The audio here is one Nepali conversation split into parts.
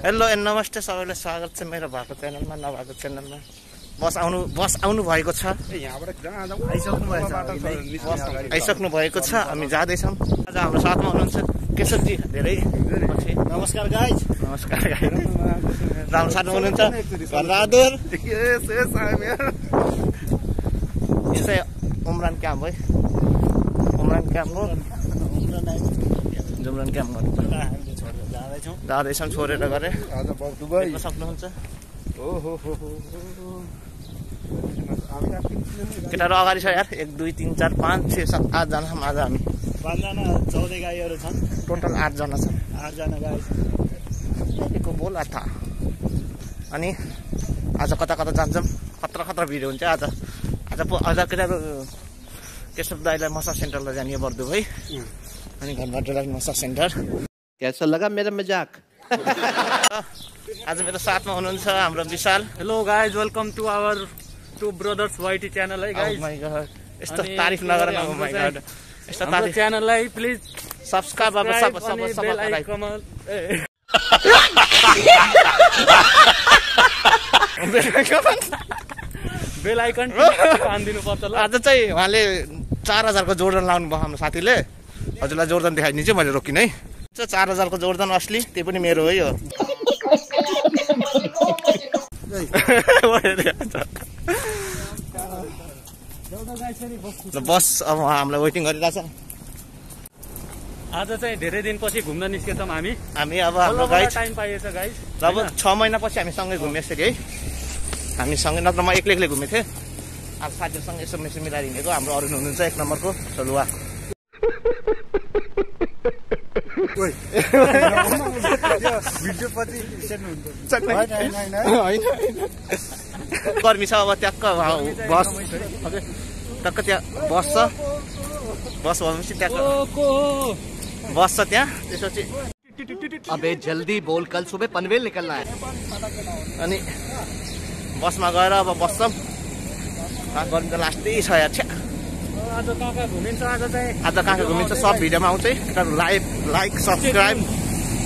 हेलो एन्ड नमस्ते सबैलाई स्वागत छ मेरो भएको च्यानलमा नभएको च्यानलमा। बस आउनु बस आउनु भएको छ। आइसक्नु भएको छ हामी जाँदैछौँ। आज हाम्रो साथमा हुनुहुन्छ केशवजी। धेरै पछि। नमस्कार गाइज नमस्कार। गाई र हाम्रो साथमा हुनुहुन्छ बहादुर। यो चाहिँ उमरान क्याम्प है। उमरान क्याम्प हो। जुमरान क्याम्प। गर्नु जाँदैछौँ जाँदैछौँ छोडेर गरे। सक्नुहुन्छ ओहो हो हो केटाहरू अगाडि छ यार। एक दुई तिन चार पाँच छ सात आठजना छौँ आज हामी। पाँचजना चौध गाईहरू छन्। टोटल आठजना छौँ। आठजना गाई को बोला था अनि आज कता कता जान्छौँ? खतरा खतरा भिडियो हुन्छ आज। आज पो आज केटाहरू केशव दाईलाई मसाज सेन्टरलाई जाने बर्दु है अनि घरबाट लाग्ने मसाज सेन्टर। कैसा लगा मेरा मजाक? आज मेरो साथमा हुनुहुन्छ हाम्रो Vishal. Hello guys welcome to our two brothers whitey channel है Oh गाइज my God. यस्तो तारिफ नगर oh my चाहिँ- God. यस्तो हाम्रो तारिफ। च्यानललाई प्लिज सब्सक्राइब अब सब सब सब कमल बेल आइकन हानिदिनु पर्छ ल। आज चाहिँ उहाँले चार हजारको जोर्डन लाउनु भयो हाम्रो साथीले। हजुरलाई जोर्डन देखाइदिन्छु मैले रोकिन है। चार हजारको जोर्डन असली त्यो पनि मेरो है हो बस अब हामीलाई वेटिङ गरिरहेछ। आज चाहिँ धेरै दिनपछि घुम्न निस्केछौँ हामी। हामी अब हाम्रो गाइड टाइम पाइएछ अब छ महिनापछि हामी सँगै घुम्यो यसरी है। हामी सँगै नत्र म एक्लै एक्लै घुमेको थिएँ। अब साथीहरूसँग यसो मेसो मिलाएर हिँडेको हाम्रो अरू हुनुहुन्छ एक नम्बरको। सलुवा गर्मी छ अब ट्याक्क बस। टक्क त्यहाँ बस छ। बस भएपछि ट्याक्क। बस छ त्यहाँ। त्यसपछि अबे जल्दी बोल कल सुबह पनवेल निकलना है। अनि बसमा गएर अब बस्छौँ। गर्मी त लास्टै छ यार छ्या। आज कहाँ कहाँ घुमिन्छ? आज चाहिँ आज कहाँ कहाँ घुमिन्छ सब भिडियोमा आउँछ है। लाइभ लाइक सब्सक्राइब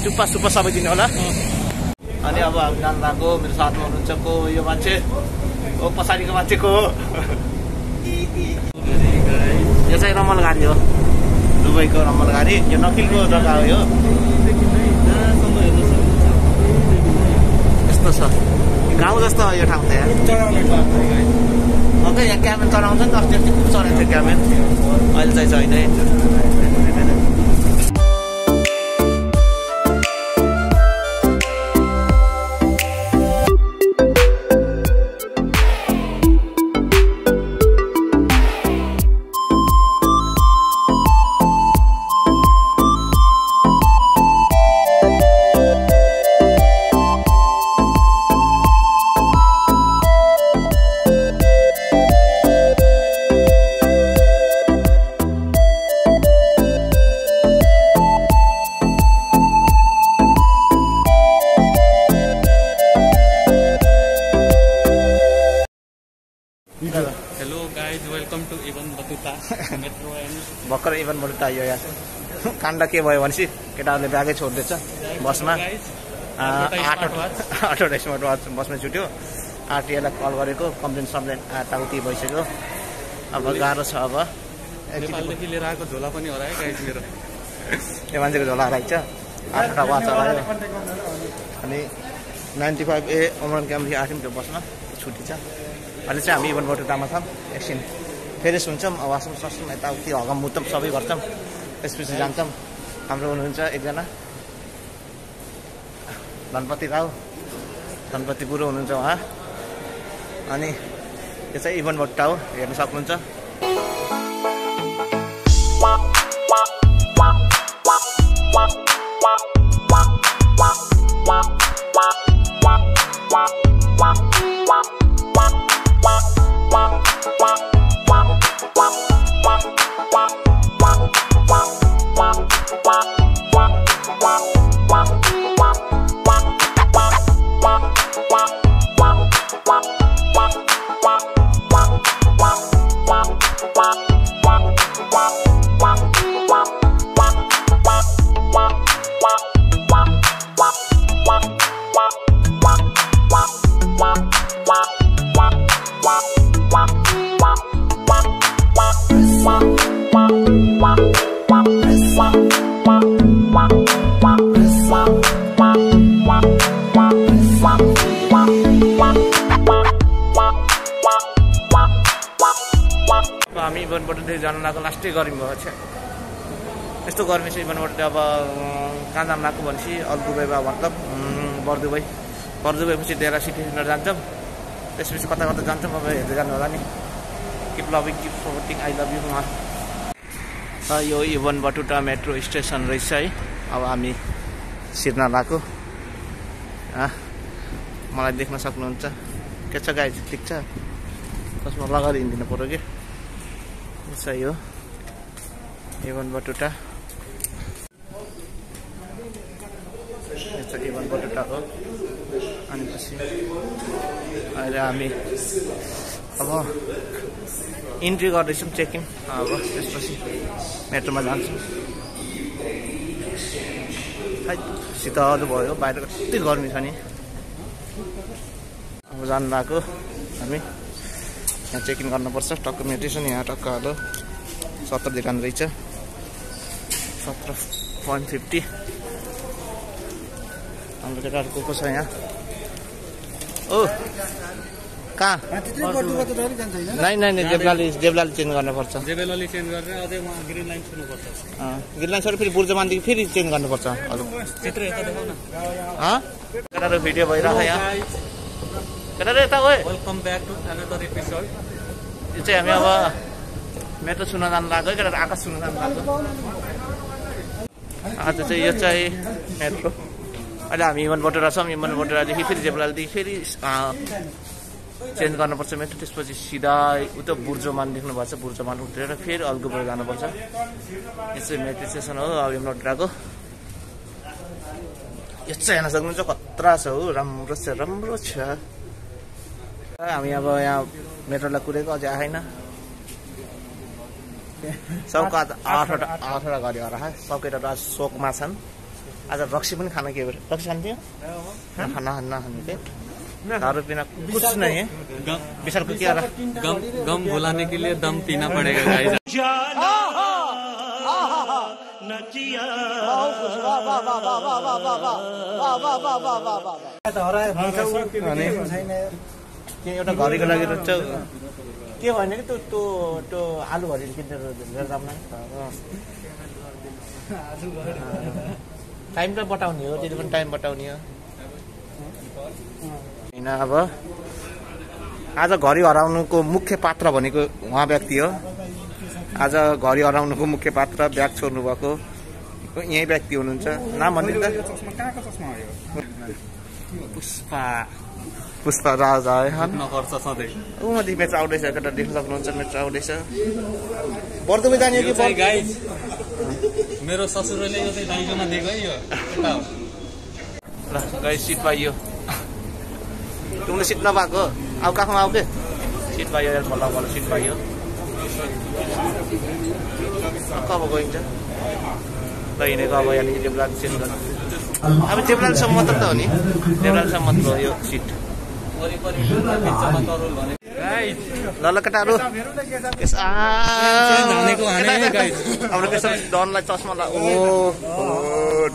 चुप्पा सुप्पा सबै दिनु होला। अनि अब हामी जानु भएको मेरो साथमा हुनुहुन्छ को? यो मान्छे। ओ पछाडिको मान्छे को हो? यो चाहिँ रमल गाडी हो। दुबईको रमल गाडी। यो नकिलको जग्गा हो यो। यस्तो छ। गाउँ जस्तो हो यो ठाउँ त यहाँ। ओके यहाँ क्यामेन चलाउँछ नि अस्ति अस्ति खुब चलाएको थियो क्यामेन चाहियो यहाँ काण्ड के भयो भनेपछि केटाहरूले ब्यागै छोडिदिएछ बसमा। आठवटा आठवटा स्मार्ट बसमा छुट्यो। आरटिआईलाई कल गरेको कम्प्लेन सम्प्लेन यताउति भइसक्यो। अब गाह्रो छ अब। लिएर आएको झोला पनि हरायो मेरो। यो मान्छेको झोला हराइछ आठवटा वाच हरायो। अनि नाइन्टी फाइभ ए अमरन क्याम्पदेखि आठौँ त्यो बसमा छुट्टी छ। अहिले चाहिँ हामी इभन बटुटामा छौँ। एकछिन फेरि सुन्छौँ वासरुम ससरुम यताउति हगम मुतम सबै गर्छौँ। त्यसपछि जान्छौँ हाम्रो हुनुहुन्छ एकजना धनपति राव धनपति गुरु हुनुहुन्छ उहाँ अनि यो चाहिँ इभन भट्टा हो हेर्न सक्नुहुन्छ हामी वनपट्टि दुईजनाको लास्टै गऱ्यौँ भएको छ यस्तो गर्मी चाहिँ इभनबाट अब कहाँ जानु लगाएको भनेपछि अलदुबई बा मतलब अँ, बर्दुबई बर्दुबईपछि डेरा सिटी सेन्टर जान्छौँ। त्यसपछि कता कता जान्छौँ अब हेर्दै जानु होला नि। Keep loving keep supporting I love you यो इभन बटुटा मेट्रो स्टेसन रहेछ है। अब हामी सिर्न लगाएको अँ, मलाई देख्न सक्नुहुन्छ। के छ गाई ठिक छ? कसमा लगाएर हिँडिदिनु पऱ्यो कि? यो? Ibn Battuta. यस्तो एवन बटुटा हो। अनि पछि अहिले हामी अब इन्ट्री गर्दैछौँ चेक इन अब त्यसपछि मेट्रोमा जान्छौँ। खै शीतल भयो बाहिर कति गर्मी छ नि। अब जानु भएको हामी। यहाँ चेक इन गर्नुपर्छ। टक्क मेट्रिसन यहाँ टक्क हालो सत्र देखान रहेछ। सत्र पोइन्ट फिफ्टी हाम्रो केटाहरू को को छ यहाँ। ओ कहाँ? नाइ नाइ नाइ देब्लाले देब्लाले चेन्ज गर्नुपर्छ चेन्ज गरेर अझै उहाँ ग्रिन लाइन छुनुपर्छ गिरलाइन सर फेरि बुर्जमानदेखि फेरि चेन्ज गर्नुपर्छ अरू। चित्र यता देखाउ न हँ? केटाहरू भिडियो भइरहेको यहाँ। केटाहरू यता गयो welcome back to another episode यो चाहिँ हामी अब मेट्रो सुन्न जानु लाग्यो केटाहरू आकाश सुन्न जानु लाग्यो। आज चाहिँ यो चाहिँ मेट्रो। अहिले हामी हिमन बटुरा छौँ हिमन बटुरादेखि फेरि जेबलालदेखि फेरि चेन्ज गर्नुपर्छ मेट्रो त्यसपछि सिधा उता बुर्जोमान देख्नु भएको छ बुर्जोमान उत्रेर फेरि अल्गोबाट जानुपर्छ। यो चाहिँ मेट्रो स्टेसन हो अब हिमन बटुराको यो चाहिँ हेर्न सक्नुहुन्छ खतरा छ हो राम्रो छ राम्रो छ। हामी अब यहाँ मेट्रोलाई कुदेको अझै आएन। सबका आठवटा आठवटा गाडी हरा है सब केटाहरू आज सोकमा छन्। आज रक्सी पनि खान के भयो रक्सी खान्थ्यो खाना नखाने के दारू बिना कुछ नहीं है विशाल को क्या रहा गम गम भुलाने के लिए दम पीना पड़ेगा गाइस एउटा घडीको लागि रोज्छ के होइन कि त्यो त्यो त्यो आलु घडी किनेर लिएर जाऊँ न टाइम त बटाउने हो त्यति पनि टाइम बटाउने हो। होइन अब आज घडी हराउनुको मुख्य पात्र भनेको उहाँ व्यक्ति हो। आज घडी हराउनुको मुख्य पात्र ब्याग छोड्नु भएको यही व्यक्ति हुनुहुन्छ। नाम भनिदिनु त? पुष्पा। पुष्पा राजा है नपर्छ सधैँ ऊ माथि मेट्रो आउँदैछ केटा देख्न सक्नुहुन्छ मेट्रो आउँदैछ। बर्दुमै जाने कि मेरो ससुरले यो चाहिँ दाइजोमा दिएको है यो। ल गाई सिट पाइयो। तिमीले सिट नपाएको? आऊ काखमा आऊ के? सिट पाइयो यार बल्ल बल्ल सिट पाइयो। कब गइन्छ? ल हिँडेको अब यहाँदेखि देवलाल चेन्ज गर्नु। अब देवलालसम्म मात्र त हो नि। देवलालसम्म मात्र हो यो सिट। वरिपरि बिचमा तरुल भने गाइस ल ल केटाहरू यस आ हानेको हाने है गाइस हाम्रो त्यसो डनलाई चस्मा ला ओ ओ,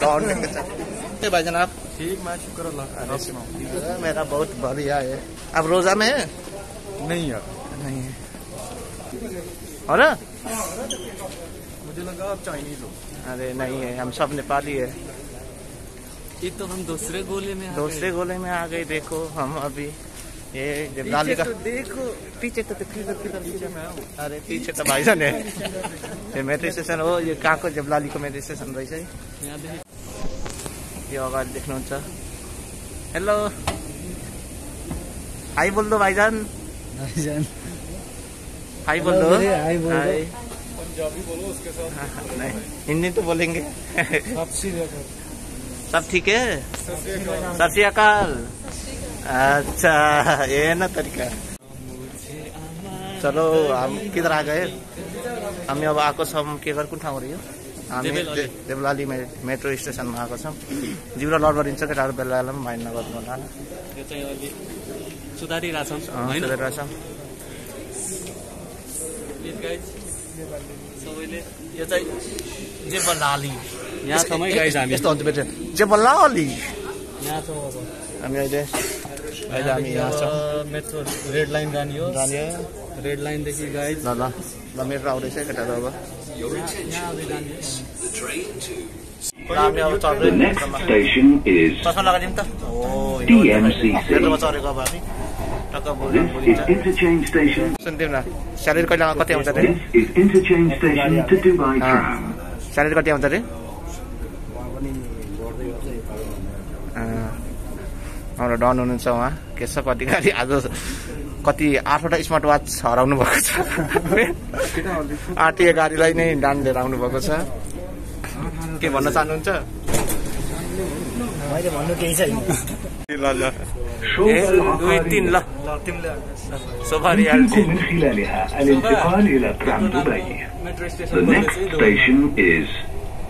डन ए भाईजान आप ठीक मैं शुक्र अल्लाह आप सुनाओ मेरा बहुत बढ़िया है आप रोजा में है नहीं यार नहीं है हो ना मुझे लगा आप चाइनीज हो। अरे नहीं है हम सब नेपाली है। ये तो हम दूसरे गोले में आ गए। दूसरे गोले में आ गए देखो हम अभी। ये का देखो पीछे तो किधर किधर पीछे में अरे पीछे तो भाईजान है ये मेट्रो स्टेसन हो यो कहाँको मेट्रो स्टेसन रहेछ है यहाँदेखि यो अगाडि देख्नुहुन्छ हेलो हाई बोल दो भाईजान। भाईजान। हाई बोल दो। हाय बोल दो। पंजाबी बोलो उसके साथ नहीं हिंदी तो बोलेंगे। सब ठीक है? सत श्री अकाल। अच्छा ये ना तरीका चलो हम किधर आ गए? हामी अब आएको छौँ के गरेर कुन ठाउँ हो र यो हामी देवलाली। मे- मेट्रो स्टेसनमा आएको छौँ। जिउरा लडबडिन्छ केटाहरू बेला बेलामा माइन नगर्नु होला सुधारिरहेछौँ यो चाहिँ जेबलाली यहाँ छौँ यस्तो हुन्छ बेटर जेबलाली यहाँ छौँ अब। हामी अहिले अहिले हामी यहाँ छौँ। मेट्रो रेड लाइन जाने हो जाने रेड लाइनदेखि गाइस ल ल। ल मेरो आउँदैछ केटाहरू अब। हामी अब चढ्दै लगाइदिउँ त। हो. मेट्रोमा चढेको अब हामी. सुनिदिउँ न स्यालेरी कहिले कति आउँछ अरे. स्यालेरी कति आउँछ अरे? हाम्रो डन हुनुहुन्छ उहाँ। केशव अधिकारी आज कति आठवटा स्मार्ट वाच हराउनु भएको छ। आरटिए गाडीलाई नै डान लिएर आउनुभएको छ। के भन्न चाहनुहुन्छ? मैले भन्नु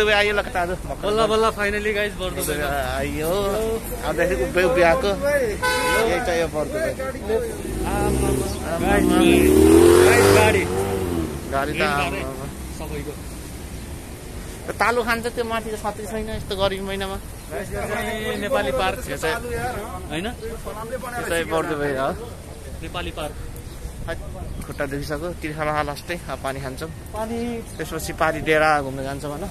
बर्दुबे आइयो ल कता बल्ल बल्ल फाइनली गाइज बर्दुबई आइयो आउँदाखेरि उभ्बै उभ्बै आएको यही चाहिँ यो बर्दुबे गाइज गाडी गाडी त। सबैको तालु खान्छ त्यो माथि त सत्री छैन यस्तो गर्मी महिनामा नेपाली पार्क चाहिँ होइन यो चाहिँ बर्दुबे हो नेपाली पार्क खुट्टा दुखिसक्यो तिर्खाला लास्टै पानी खान्छौँ पानी त्यसपछि पारी डेरा घुम्न जान्छौँ होइन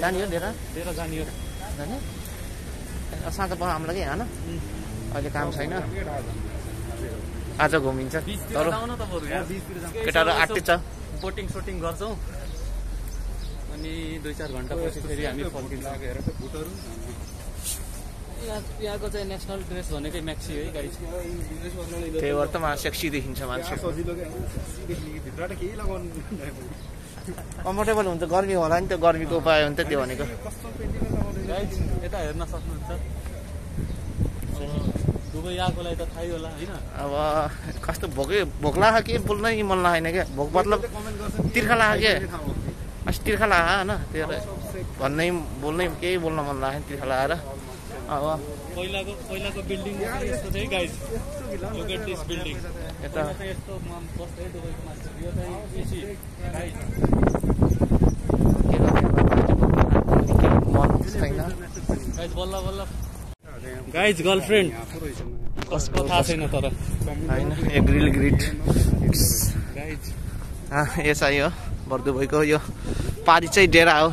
जाने हो डेरा लिएर जाने हो जाने साँझ पख हाम्रो लागि होइन। अहिले काम छैन। आज घुमिन्छ। तर केटाहरू छ। बोटिङ सोटिङ गर्छौँ। अनि दुई चार घन्टा पछि फेरि हामी फर्किन्छौँ। यहाँ- यहाँको चाहिँ नेसनल ड्रेस भनेकै म्याक्सी है गाइज त्यही भएर त मलाई सेक्सी देखिन्छ मान्छे। कम्फर्टेबल हुन्छ गर्मी होला नि त्यो गर्मीको उपाय हो नि त त्यो भनेको यता हेर्न सक्नुहुन्छ। दुबई आएकोलाई त थाहै होला होइन? अब कस्तो भोकै भोक लाग्यो कि बोल्नै मन लागेन क्या। भोक मतलब तिर्खा लाग्यो क्या? अस्ति तिर्खा लाग्यो होइन? त्यो भन्नै बोल्नै केही बोल्न मन लागेन तिर्खा लगाएर अब पहिलाको पहिलाको बिल्डिङ यस्तो चाहिँ guys look at this building यता। चाहिँ यस्तो म- बस्दै दुबईको मान्छे यो चाहिँ एसी गाइज के गर्ने मन छैन गाइज बल्ल बल्ल। गाइज गर्लफ्रेन्ड कसको थाहा छैन तर। होइन यो ग्रिल ग्रिड गाइज यसै हो बर्दुभईको यो पारी चाहिँ डेरा हो।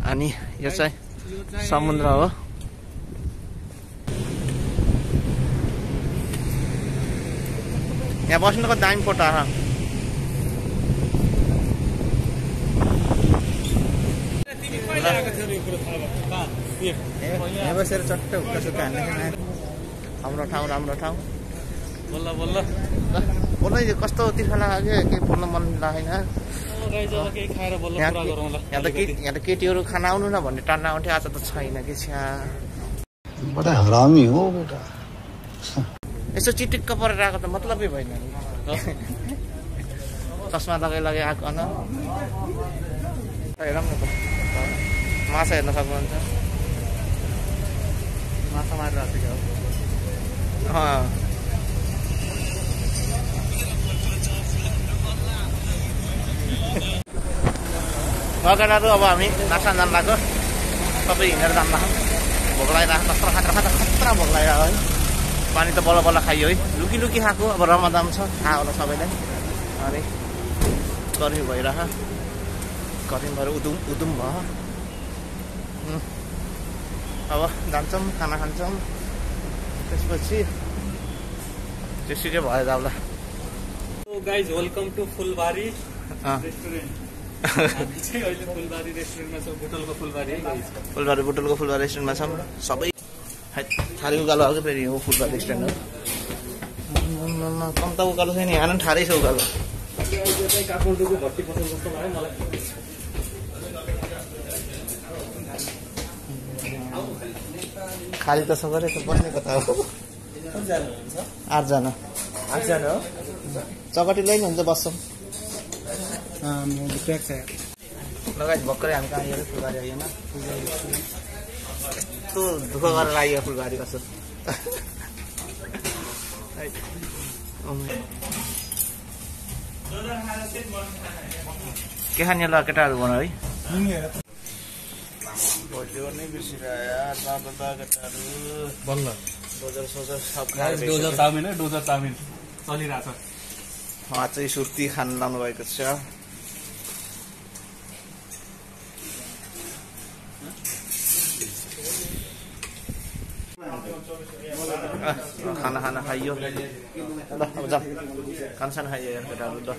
अनि यो चाहिँ समुद्र हो। यहाँ बस्नुको दामी पोटा बसेर चट्ट हाम्रो ठाउँ राम्रो ठाउँ। बोल्ला बोल्ला। बोल्न कस्तो तिर्खा लाग्यो के बोल्न मन लागेन। गाइज अब केही खाएर बल्ल यहाँ कुरा के- गरौँला। यहाँ त के यहाँ त केटीहरू खाना आउनु न भन्ने टान्ना आउँथ्यो आज त छैन कि छ्या। बडा हरामी हो बेटा। यसो चिटिक्क परेर आएको त मतलबै भएन नि। चस्मा लगाइ लगाइ आएको अन। हेरौँ न त। माछा हेर्न सक्नुहुन्छ। माछा मारिरहेको थियो अँ। गगडाहरू अब हामी नाच्न जान लाग्यो सबै हिँडेर जान लाग्छौँ भोक लगाइरहेको खतरा खतरा खतरा खतरा भोक लाग्यो है पानी त बल्ल बल्ल खाइयो है लुकी लुकी खाएको अब रमदाम छ थाहा होला सबैलाई अनि गर्मी भइरह गर्मी भएर उदुम उदुम भयो. अब जान्छौँ खाना खान्छौँ त्यसपछि त्यसरी भयो जाउँला गाइज वेलकम टु फुलबारी फुलबारी रेस्टुरेन्टमा छौँ बुटलको फुलबारी है गाइज फुलबारी बुटुलको फुलबारी रेस्टुरेन्टमा छौँ। सबै थारी उकालो हो कि फेरि हो फुलबारी रेस्टुरेन्ट हो कम त उकालो छैन यहाँ पनि ठारै छ उकालो खाली त सबै त बस्ने कता हो? आठजना आठजना। हो? चकटी ल्याइ हुन्छ बस्छौँ ट्याक्स लगायत भर्खरै हामी कहाँ आयो फुलबारी आइएन यस्तो दुःख गरेर आइयो फुलबारी। अँ। के खाने ल केटाहरू भन है भोलि नै बिर्सिरह्यो दादा केटाहरू बल्ल डोजर सोजर सब खाएर गाइज डोजर चाउमिन है डोजर चाउमिन चलिरहेछ उहाँ चाहिँ सुर्ती खान लानु भएको छ खाना खाना खाइयो। ल अब जाऊ। खाना साना खाइयो यार केटाहरू ल।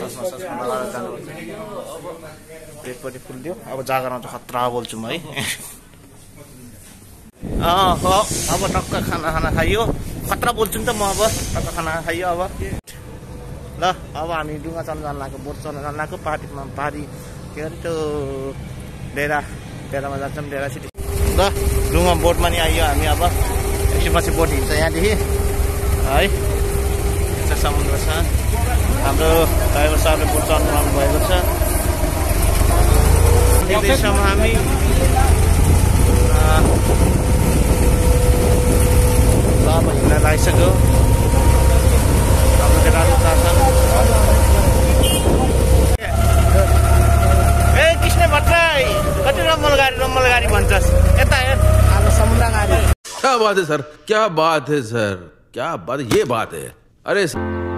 चस्मा लगाएर जानुपर्छ पेटपट्टि फुलिदियो। अब जागरमा त खतरा बोल्छु म है। अँ हो। अब टक्क खाना खाना खाइयो। खतरा बोल्छु नि त म अब। टक्क खाना खाइयो अब। ल अब हामी डुङ्गा चल्न जान लाग्यो बोट चल्न जान लाग्यो पार्टीमा पारी के अरे त्यो डेरा डेरामा जान्छौँ डेरा सिटी। ल डुङ्गा बोटमा नि आइयो हामी अब एकछिनपछि बोट हिँड्छ यहाँदेखि है समुद्र छ हाम्रो ड्राइभर साहबले बोट चल्नु आउनु भएको छ देख्दैछौँ हामी ल अब हिँड्न लागिसक्यो हाम्रो केटाहरू उता छन् क्या बात है सर क्या बात है सर क्या बात ये बात है। अरे ल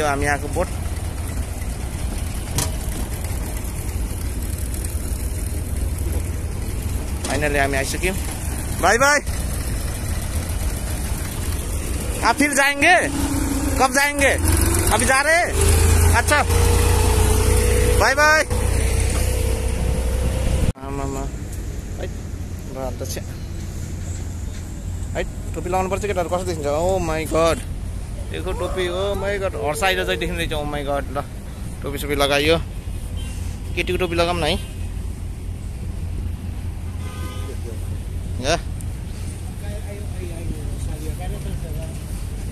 हो हामी बोट फाइनली हामी आइसक्यौँ जाएंगे कब जाएंगे अभी जा? अच्छा आमामा है चाहिँ है टोपी लगाउनु पर्छ केटाहरू कस्तो देखिन्छ ओ माई गड यो टोपी हो माई गड हर्साएर चाहिँ देखिँदो रहेछ ओ माई गड ल टोपी सोपी लगाइयो केटीको टोपी लगाऊँ न है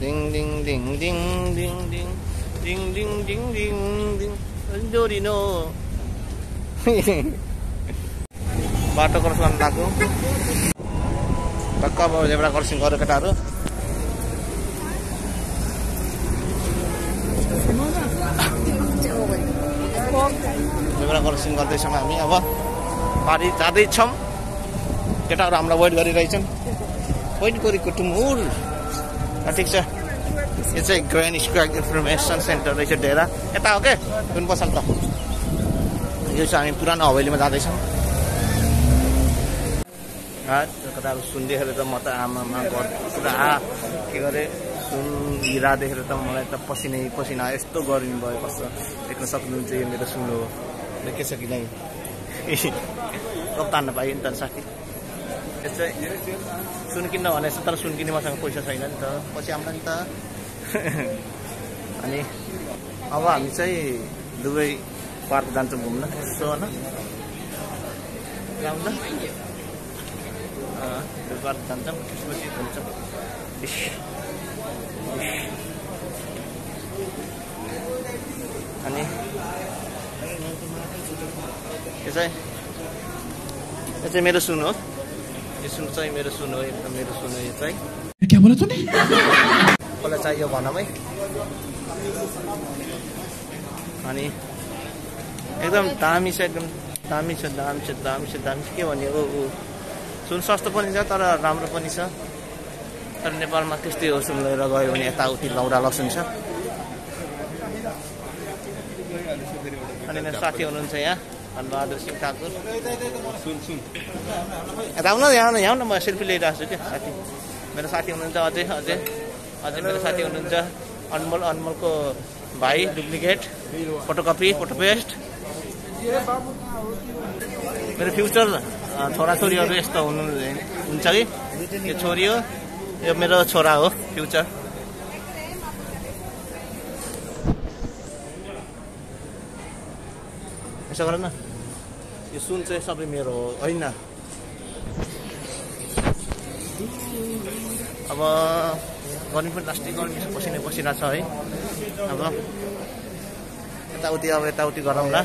डिङ डिङ डिङ डिङ डिङ डिङ डिङ डिङ डिङ डिङ डिङ जोडिनो बाटो क्रस गर्न लाग्यो टक्क अब जेब्रा क्रसिङ गर्यो केटाहरू। जेब्रा क्रसिङ गर्दैछौँ हामी। अब पारी जाँदैछौँ। केटाहरू हामीलाई वेट गरिरहेछन्। वेट गरेको टुमुर। ठिक छ। यो चाहिँ ग्रान्ड स्क्वाग इन्फर्मेसन सेन्टर रहेछ डेरा। यता हो के? कुन पसल त। यो चाहिँ हामी पुरानो हवेलीमा जाँदैछौँ। त्यो केटाहरू सुन देखेर त म त आमामा घर पुरा के गरेँ सुन हिरा देखेर त मलाई त पसिनै पसिना यस्तो गरिनु भयो कस्तो देख्न सक्नुहुन्छ यो मेरो सुन हो के छ कि नै तान्न पाइयो नि त साथी यो चाहिँ सुन किन्न भनेको छ तर सुन किन्ने मसँग पैसा छैन नि त पछि आउँला नि त अनि अब हामी चाहिँ दुबई पार्क जान्छौँ घुम्न यसो होइन पार्क जान्छौँ त्यसपछि इस अनि यो चाहिँ यो चाहिँ मेरो सुन हो यो सुन चाहिँ मेरो सुन हो एकदम मेरो सुन हो यो चाहिँ कसलाई चाहियो भनौँ है अनि एकदम दामी छ एकदम दामी छ दामी छ दामी छ दामी छ के भन्ने हो ऊ सुन सस्तो पनि छ तर राम्रो पनि छ। तर नेपालमा त्यस्तै हो सुन लिएर गयो भने यताउति लौडा लसुन छ। अनि मेरो साथी हुनुहुन्छ यहाँ धनबहादुर सिंह ठाकुर। यता आउनु यहाँ यहाँ न म सेल्फी लिइरहेको छु क्या साथी। मेरो साथी हुनुहुन्छ अझै अझै अझै मेरो साथी हुनुहुन्छ अनमोल अनमोलको भाइ डुप्लिकेट। Photocopy photo paste. मेरो फ्युचर। छोराछोरीहरू यस्तो हुनु हुन्छ कि यो छोरी हो यो मेरो छोरा हो फ्युचर यसो गर न यो सुन चाहिँ सबै मेरो हो होइन अब गर्मी पनि लास्टै गर्मी पसिना पसिना छ है अब यताउति अब यताउति गरौँला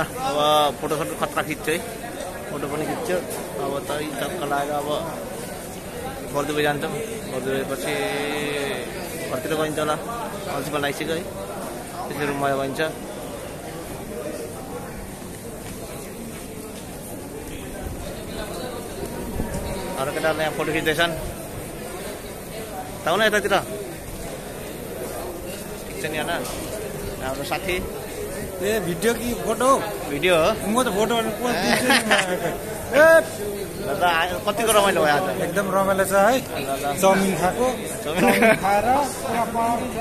अब फोटो सोटो खतरा खिच्छु है। फोटो पनि खिच्छु। अब त चक्क लगाएर अब बर्दुबे जान्छौँ। बर्दुबेपछि घरतिर गइन्छ होला। पनि आइसक्यो है। त्यसरी रुममा गइन्छ अरू केटाहरूले यहाँ फोटो खिच्दैछन्। ताउन यतातिर। ठिक छ नि होइन हाम्रो साथी। ए भिडियो कि फोटो? भिडियो हो? म त फोटो कतिको रमाइलो भयो आज? एकदम रमाइलो छ है। चाउमिन खाएको। खाएर छ।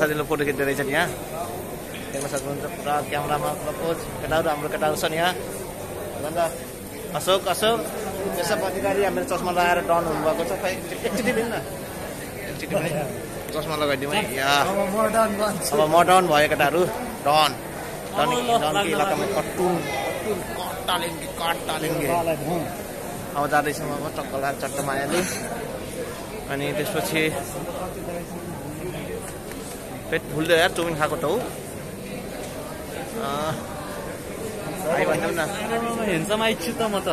साथीले फोटो खिच्दै रहेछन् यहाँ। सक्नुहुन्छ पुरा क्यामरामा पुरा पोज। केटाहरू हाम्रो केटाहरू छन् यहाँ। अन्त अशोक अशोक यसो अधिकारी हाम्रो चस्मा लगाएर डन हुनुभएको छ। खै एकचोटि न। एकचोटि चस्मा लगाइदिउँ है या अब मोडर्न भयो केटाहरू डन डन डन के इलाकामा कटुन कटुन कट्टालेङ्गे कट्टालेङ्गे अब जाँदैछौँ अब चट्ट मायाले अनि त्यसपछि पेट भुल्दै यार चौमिन खाएको त हो आइ भन्नु न हिँड्छमा इच्छुक त म त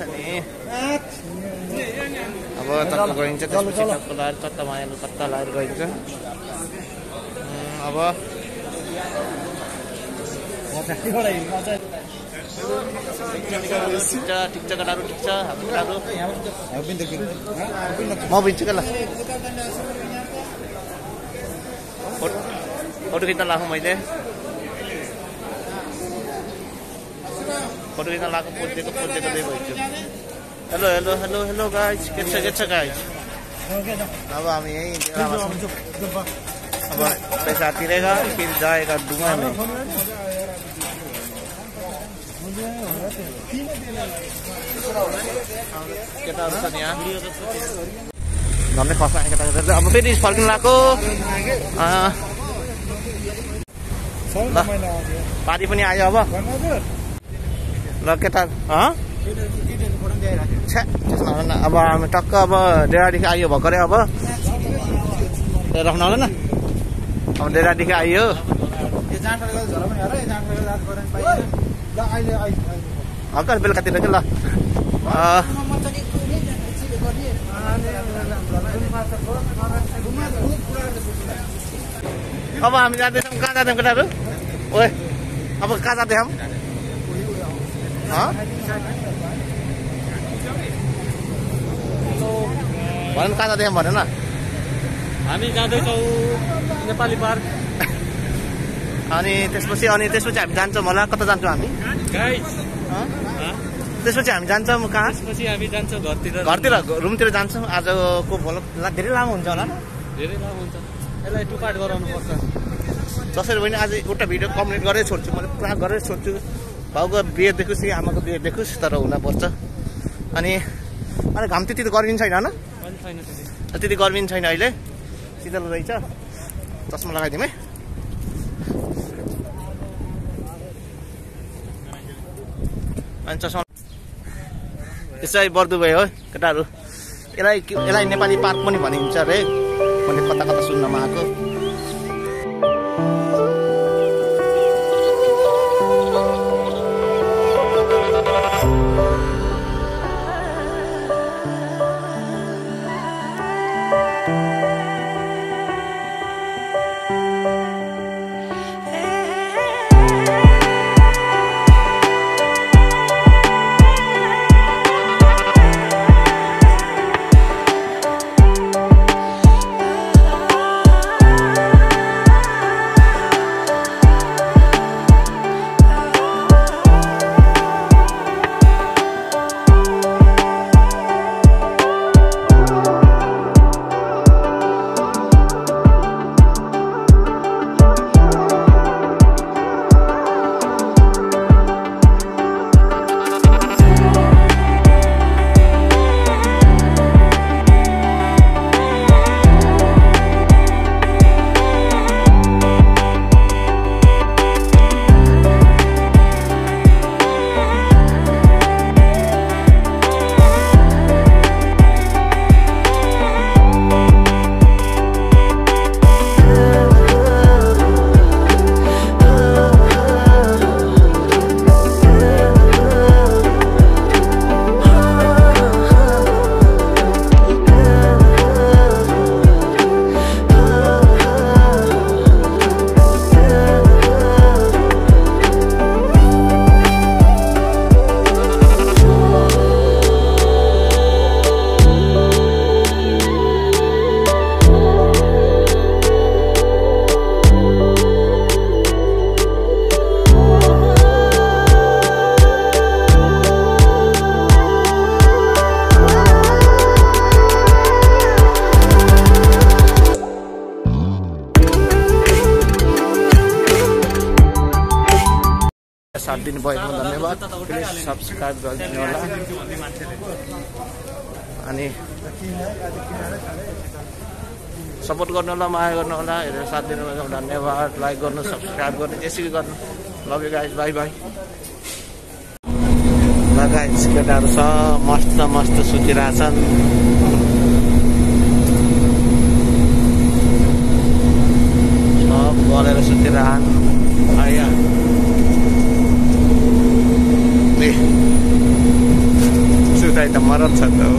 अनि अब चक्क गइन्छ त्यसपछि चक्क लगाएर चट्टा मायालु कत्ता लगाएर गइन्छ अब केटाहरू केटाहरू म बुझ्छु क्या ल। फोट- खिच्न लगाएको मैले। फोटो खिच्न लगाएको पोजिदिएको पोजिदिएको त्यही भइन्छु hello hello hello hello guys के छ के छ गाइज अब हामी यहीँ अब पैसा तिरेगा फिर जाएगा डुङ्गा में केटाहरू छन् यहाँ झन्डै खस्न आएको केटाहरू अब फेरि फर्किनु लगाएको अँ, ल पारी पनि आयो अब ल केटा हँ छ्या त्यसमा अब हामी टक्क अब डेरादेखि आयो भर्खरै अब। राख्नु न अब डेरादेखि आइयो। हल्का बेलुकातिर के ल। अब हामी जाँदैछौँ कहाँ जाँदैछौँ केटाहरू। ओए अब कहाँ जाँदैछौँ भन कहाँ जाँदैछौँ भन न हामी जाँदैछौँ नेपाली पार्क। अनि त्यसपछि अनि त्यसपछि हामी जान्छौँ होला। कता जान्छौँ हामी? त्यसपछि हामी जान्छौँ कहाँ? त्यसपछि हामी जान्छौँ घरतिर। घरतिर रुमतिर जान्छौँ। आजको भोल धेरै लामो हुन्छ होला धेरै लामो हुन्छ। यसलाई टुपाट गराउनु पर्छ। जसरी पनि आज एउटा भिडियो कम्प्लिट गरेर छोड्छु। मैले पुरा गरेर छोड्छु। भाउको बिहे देखोस् कि आमाको बिहे देखोस् तर हुनपर्छ अनि अनि घाम त्यति त गर्मी छैन होइन त्यति गर्मी छैन अहिले। शीतल रहेछ। चस्मा लगाइदिउँ है। अनि चस्मा बर्दु भयो है केटाहरू। यसलाई यसलाई नेपाली पार्क पनि भनिन्छ अरे। मैले कता कता सुन्नमा आएको गरिदिनु होला अनि सपोर्ट गर्नु होला माया गर्नु होला हेरेर साथ दिनुभएको धन्यवाद। लाइक गर्नु सब्सक्राइब गर्नु जेसुकै गर्नु। Love you guys bye bye ल गाइज केटाहरू छ मस्त मस्त सुतिरहेछन्। सब गलेर सुतिरहन्। आइया। त मरत छ त